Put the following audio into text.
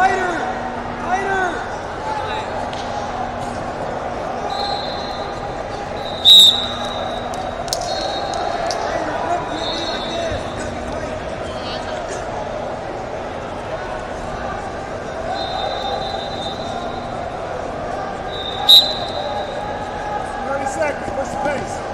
Tighter! Tighter! seconds. What's the pace?